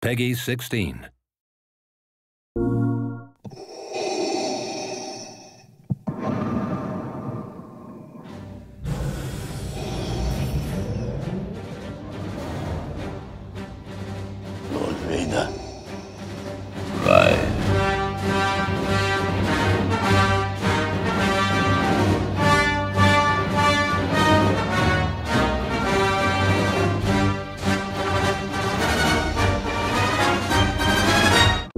Peggy 16. Lord Vader.